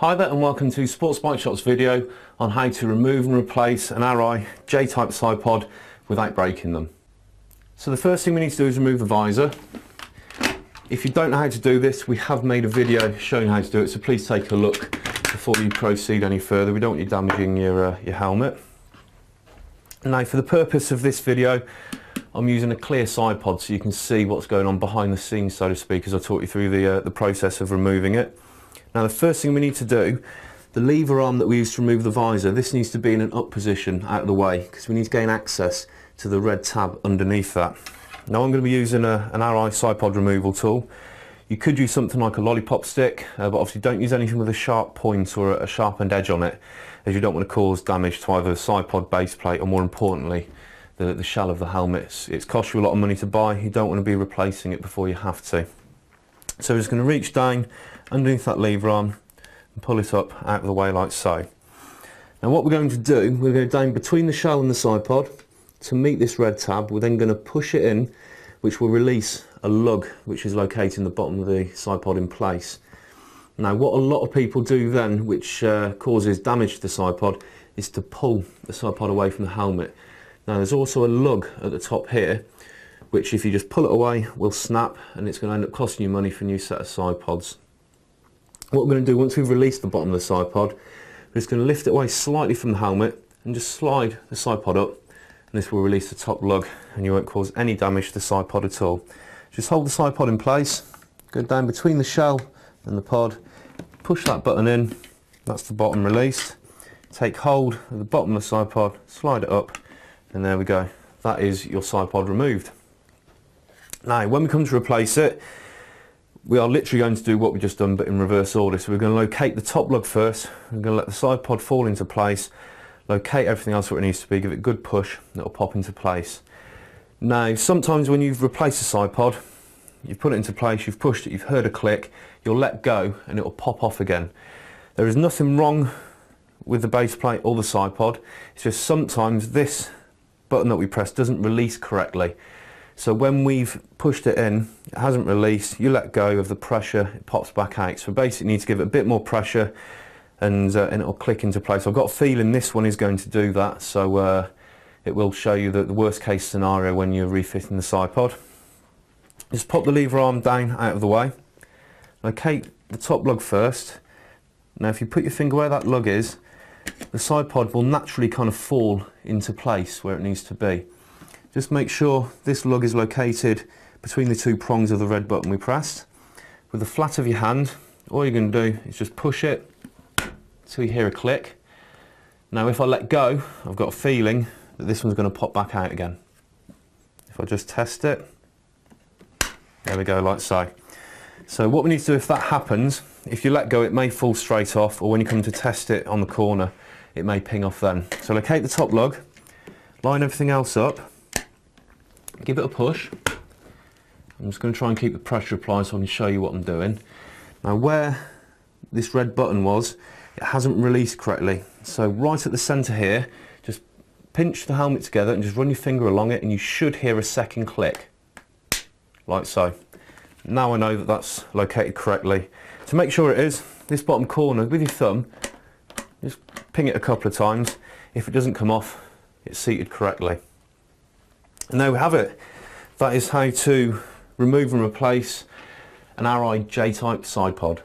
Hi there and welcome to Sports Bike Shop's video on how to remove and replace an Arai J-type side without breaking them. So the first thing we need to do is remove the visor. If you don't know how to do this, we have made a video showing how to do it, so please take a look before you proceed any further. We don't want you damaging your, uh, your helmet. Now for the purpose of this video, I'm using a clear side so you can see what's going on behind the scenes, so to speak, as I talk you through the, uh, the process of removing it. Now the first thing we need to do, the lever arm that we use to remove the visor, this needs to be in an up position out of the way because we need to gain access to the red tab underneath that. Now I'm going to be using a, an Arai side pod removal tool. You could use something like a lollipop stick, uh, but obviously don't use anything with a sharp point or a, a sharpened edge on it, as you don't want to cause damage to either the side pod base plate or more importantly, the, the shell of the helmet. It's cost you a lot of money to buy, you don't want to be replacing it before you have to. So we're just going to reach down underneath that lever arm and pull it up out of the way like so. Now what we're going to do, we're going to down between the shell and the side pod to meet this red tab. We're then going to push it in, which will release a lug which is located in the bottom of the side pod in place. Now what a lot of people do then, which uh, causes damage to the side pod, is to pull the side pod away from the helmet. Now there's also a lug at the top here, which if you just pull it away will snap and it's going to end up costing you money for a new set of side pods. What we're going to do once we've released the bottom of the side pod, we're just going to lift it away slightly from the helmet and just slide the side pod up and this will release the top lug and you won't cause any damage to the side pod at all. Just hold the side pod in place, go down between the shell and the pod, push that button in, that's the bottom released. Take hold of the bottom of the side pod, slide it up and there we go. That is your side pod removed. Now when we come to replace it, we are literally going to do what we just done but in reverse order. So we're going to locate the top lug first, we're going to let the side pod fall into place, locate everything else where it needs to be, give it a good push, and it'll pop into place. Now sometimes when you've replaced the side pod, you've put it into place, you've pushed it, you've heard a click, you'll let go and it'll pop off again. There is nothing wrong with the base plate or the side pod, it's just sometimes this button that we press doesn't release correctly. So when we've pushed it in, it hasn't released, you let go of the pressure, it pops back out. So basically you need to give it a bit more pressure and, uh, and it'll click into place. I've got a feeling this one is going to do that, so uh, it will show you the, the worst case scenario when you're refitting the side pod. Just pop the lever arm down out of the way. Locate the top lug first. Now if you put your finger where that lug is, the side pod will naturally kind of fall into place where it needs to be. Just make sure this lug is located between the two prongs of the red button we pressed. With the flat of your hand, all you're going to do is just push it until you hear a click. Now if I let go, I've got a feeling that this one's going to pop back out again. If I just test it, there we go, like so. So what we need to do if that happens, if you let go it may fall straight off or when you come to test it on the corner it may ping off then. So locate the top lug, line everything else up, give it a push. I'm just going to try and keep the pressure applied so I can show you what I'm doing. Now where this red button was, it hasn't released correctly. So right at the centre here, just pinch the helmet together and just run your finger along it and you should hear a second click, like so. Now I know that that's located correctly. To make sure it is, this bottom corner with your thumb, just ping it a couple of times. If it doesn't come off, it's seated correctly. And there we have it. That is how to remove and replace an Arai J-type side pod.